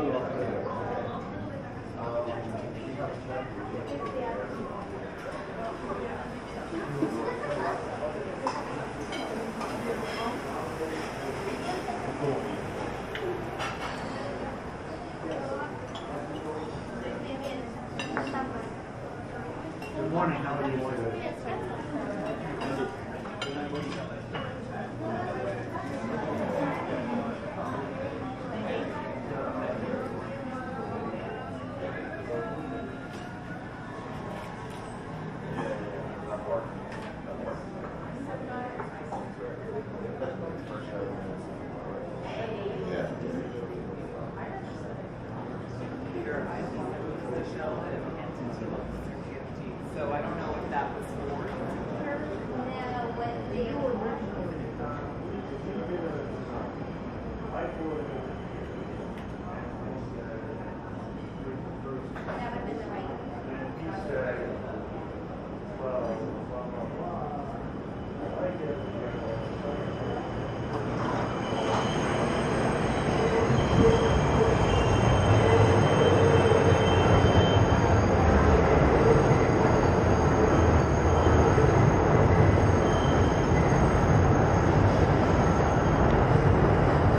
Good morning. How are you? your eyes on the shell